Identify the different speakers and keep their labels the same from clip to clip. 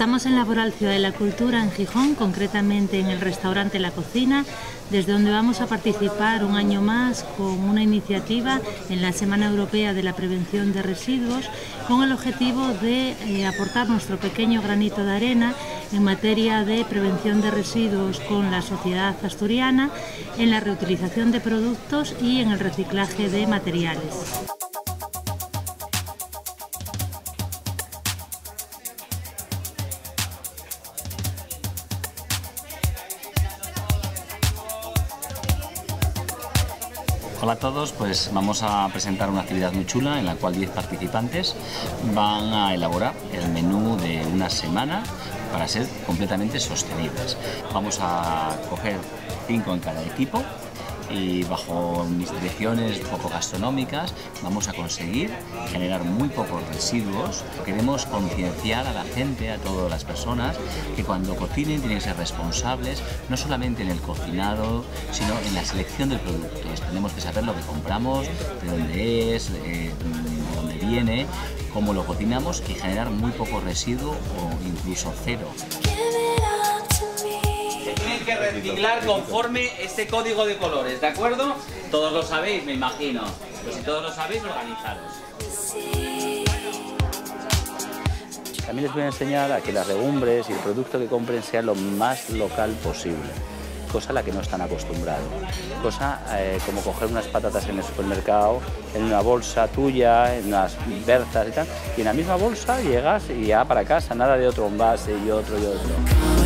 Speaker 1: Estamos en Laboral Ciudad de la Cultura en Gijón, concretamente en el restaurante La Cocina, desde donde vamos a participar un año más con una iniciativa en la Semana Europea de la Prevención de Residuos, con el objetivo de eh, aportar nuestro pequeño granito de arena en materia de prevención de residuos con la sociedad asturiana, en la reutilización de productos y en el reciclaje de materiales.
Speaker 2: Hola a todos, pues vamos a presentar una actividad muy chula en la cual 10 participantes van a elaborar el menú de una semana para ser completamente sostenibles. Vamos a coger 5 en cada equipo y bajo mis direcciones poco gastronómicas vamos a conseguir generar muy pocos residuos. Queremos concienciar a la gente, a todas las personas, que cuando cocinen tienen que ser responsables, no solamente en el cocinado, sino en la selección de productos. Tenemos que saber lo que compramos, de dónde es, de dónde viene, cómo lo cocinamos y generar muy poco residuo o incluso cero
Speaker 3: que reciclar conforme este código de colores, ¿de acuerdo? Todos lo sabéis, me imagino. Pues si todos lo sabéis, organizaros.
Speaker 4: También les voy a enseñar a que las legumbres y el producto que compren sea lo más local posible, cosa a la que no están acostumbrados. Cosa eh, como coger unas patatas en el supermercado, en una bolsa tuya, en unas berzas y tal, y en la misma bolsa llegas y ya para casa, nada de otro envase y otro y otro.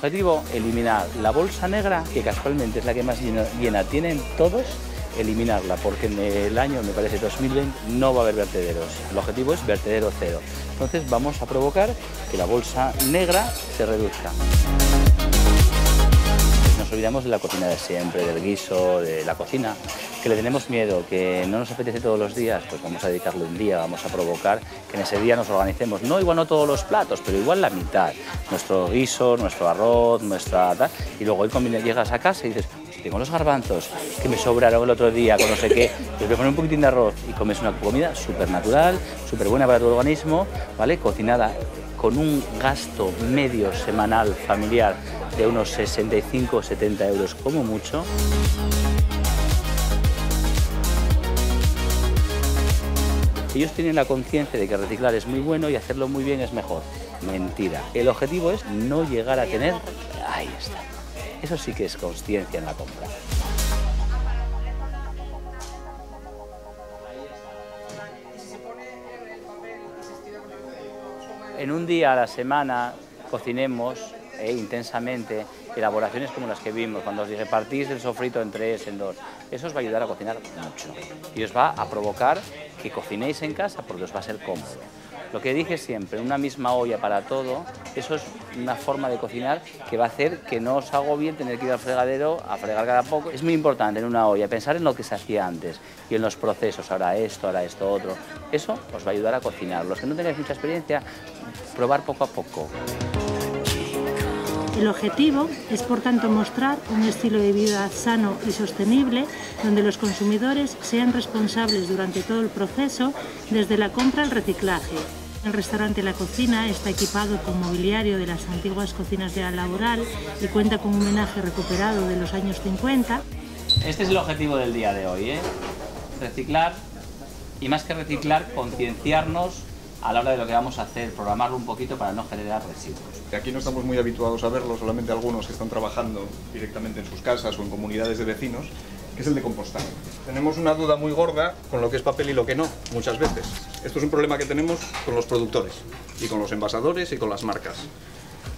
Speaker 4: Objetivo, eliminar la bolsa negra, que casualmente es la que más llena, tienen todos, eliminarla, porque en el año, me parece 2020, no va a haber vertederos. El objetivo es vertedero cero. Entonces vamos a provocar que la bolsa negra se reduzca olvidamos de la cocina de siempre, del guiso, de la cocina, que le tenemos miedo, que no nos apetece todos los días, pues vamos a dedicarle un día, vamos a provocar que en ese día nos organicemos, no igual no todos los platos, pero igual la mitad, nuestro guiso, nuestro arroz, nuestra tal, y luego hoy llegas a casa y dices, tengo los garbanzos que me sobraron el otro día con no sé qué, pues voy a poner un poquitín de arroz y comes una comida súper natural, súper buena para tu organismo, ¿vale? Cocinada con un gasto medio semanal familiar de unos 65 o 70 euros como mucho. Ellos tienen la conciencia de que reciclar es muy bueno y hacerlo muy bien es mejor. Mentira. El objetivo es no llegar a tener... Ahí está. Eso sí que es conciencia en la compra. En un día a la semana cocinemos e intensamente elaboraciones como las que vimos, cuando os dije partís el sofrito en tres, en dos. Eso os va a ayudar a cocinar mucho y os va a provocar que cocinéis en casa porque os va a ser cómodo. Lo que dije siempre, una misma olla para todo, eso es una forma de cocinar que va a hacer que no os hago bien tener que ir al fregadero a fregar cada poco. Es muy importante en una olla pensar en lo que se hacía antes y en los procesos, ahora esto, ahora esto, otro. Eso os va a ayudar a cocinar. Los que no tenéis mucha experiencia, probar poco a poco.
Speaker 1: El objetivo es, por tanto, mostrar un estilo de vida sano y sostenible donde los consumidores sean responsables durante todo el proceso, desde la compra al reciclaje. El restaurante La Cocina está equipado con mobiliario de las antiguas cocinas de la laboral y cuenta con un homenaje recuperado de los años 50.
Speaker 3: Este es el objetivo del día de hoy, ¿eh? reciclar y más que reciclar, concienciarnos a la hora de lo que vamos a hacer, programarlo un poquito para no generar residuos.
Speaker 5: Aquí no estamos muy habituados a verlo, solamente algunos que están trabajando directamente en sus casas o en comunidades de vecinos, es el de compostar. Tenemos una duda muy gorda con lo que es papel y lo que no, muchas veces. Esto es un problema que tenemos con los productores y con los envasadores y con las marcas.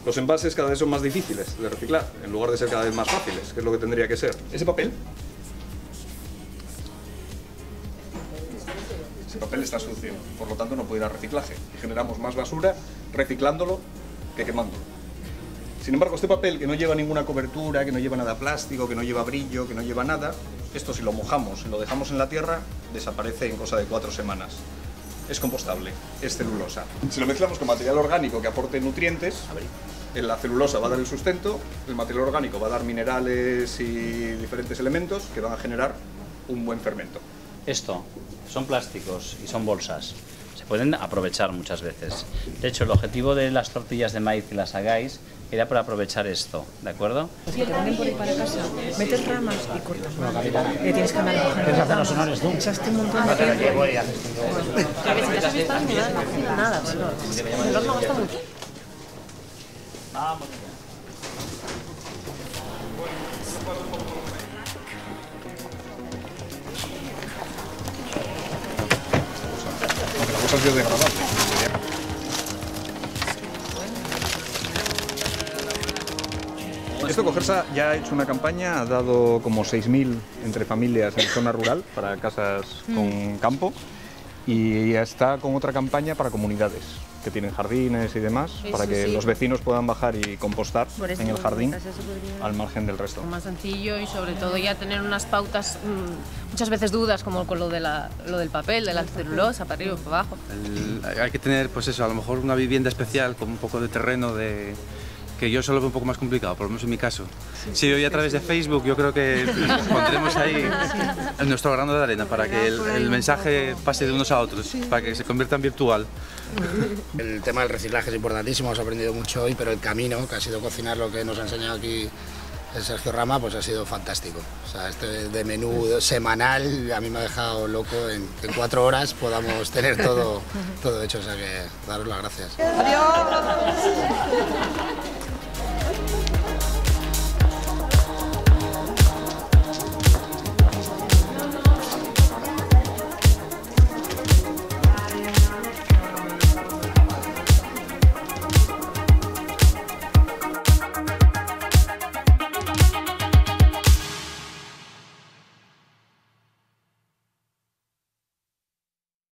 Speaker 5: Los envases cada vez son más difíciles de reciclar, en lugar de ser cada vez más fáciles, que es lo que tendría que ser. Ese papel Ese papel está sucio, por lo tanto no puede ir a reciclaje. Y generamos más basura reciclándolo que quemándolo. Sin embargo, este papel que no lleva ninguna cobertura, que no lleva nada plástico, que no lleva brillo, que no lleva nada, esto si lo mojamos y lo dejamos en la tierra, desaparece en cosa de cuatro semanas. Es compostable, es celulosa. Si lo mezclamos con material orgánico que aporte nutrientes, la celulosa va a dar el sustento, el material orgánico va a dar minerales y diferentes elementos que van a generar un buen fermento.
Speaker 4: Esto son plásticos y son bolsas.
Speaker 2: Se pueden aprovechar muchas veces. De hecho, el objetivo de las tortillas de maíz que las hagáis era para aprovechar esto, ¿de acuerdo?
Speaker 6: Si te por ahí para casa, metes ramas y cortas mal. Le tienes que andar cogiendo
Speaker 7: ¿Quieres hacer los honores tú?
Speaker 6: Echaste un montón de tiempo. A ver, si las has visto, no me da la cocina nada, pero el horno gasta mucho.
Speaker 5: Aunque la cosa es biodegradable. Esto Cogersa ya ha hecho una campaña, ha dado como 6.000 entre familias en zona rural para casas con campo y ya está con otra campaña para comunidades que tienen jardines y demás, para que los vecinos puedan bajar y compostar en el jardín al margen del resto.
Speaker 8: más sencillo y sobre todo ya tener unas pautas, mm, muchas veces dudas como con lo, de la, lo del papel, de la celulosa, para arriba y para abajo.
Speaker 9: El- hay que tener, pues eso, a lo mejor una vivienda especial con un poco de terreno de que yo solo veo un poco más complicado, por lo menos en mi caso. Si hoy a través de Facebook yo creo que pondremos ahí nuestro grano de arena para que el, el mensaje pase de unos a otros, para que se convierta en virtual.
Speaker 7: El tema del reciclaje es importantísimo, hemos aprendido mucho hoy, pero el camino, que ha sido cocinar lo que nos ha enseñado aquí el Sergio Rama, pues ha sido fantástico. O sea, este de menú semanal a mí me ha dejado loco en que en cuatro horas podamos tener todo, todo hecho. O sea que daros las gracias.
Speaker 6: Adiós.